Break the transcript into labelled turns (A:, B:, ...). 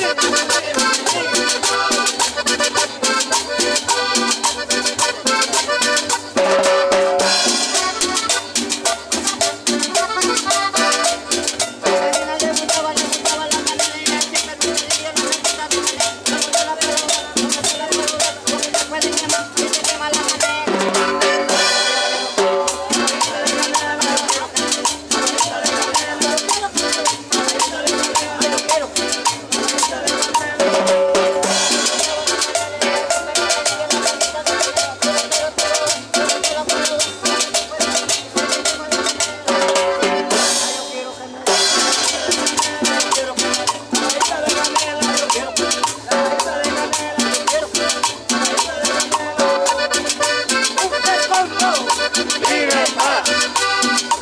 A: Thank you. Alto,